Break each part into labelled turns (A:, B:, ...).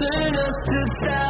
A: turn us to stars.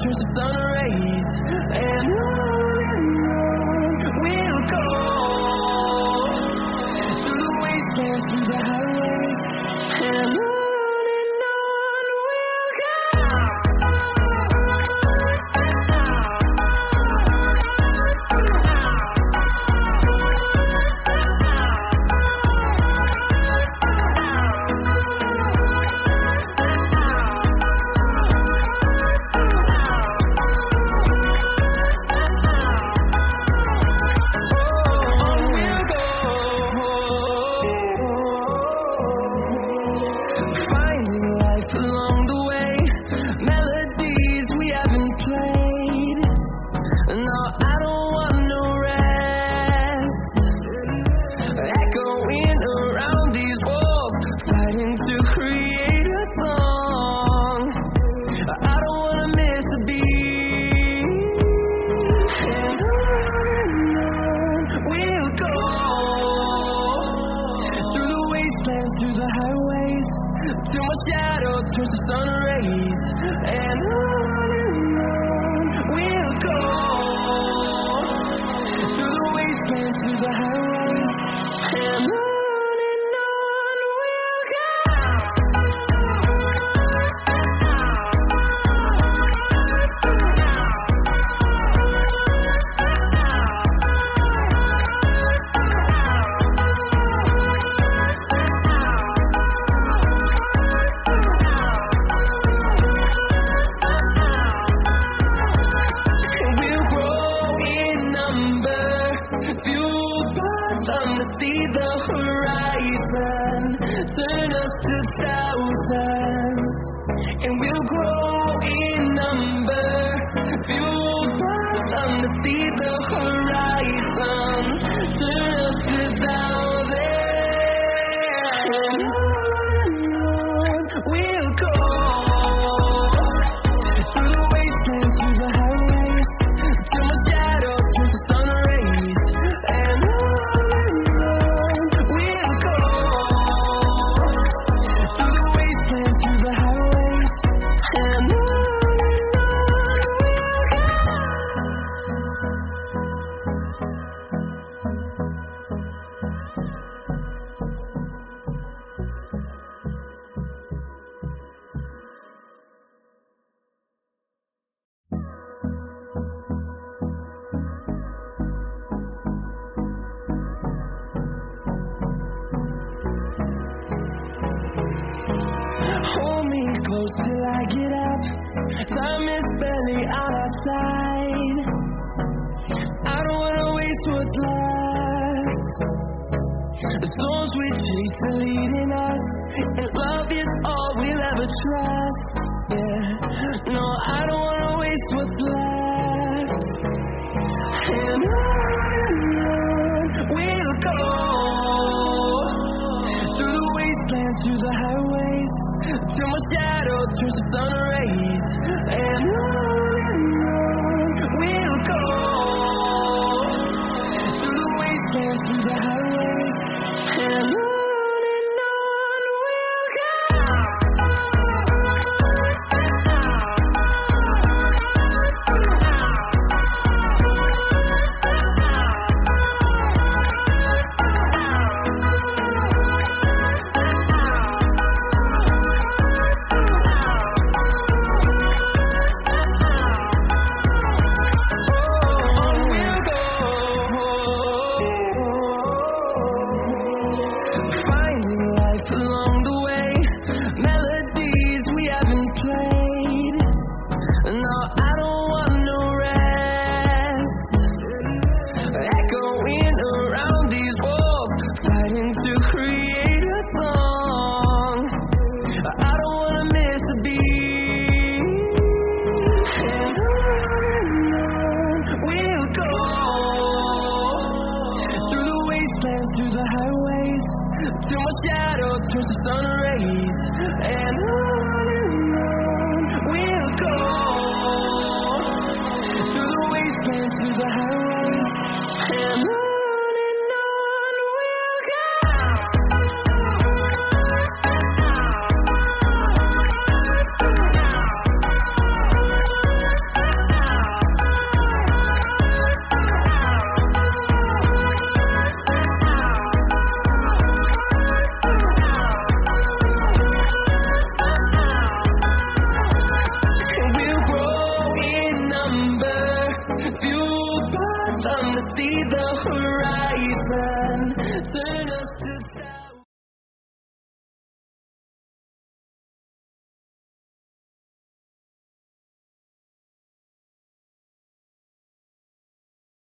A: shadow turns to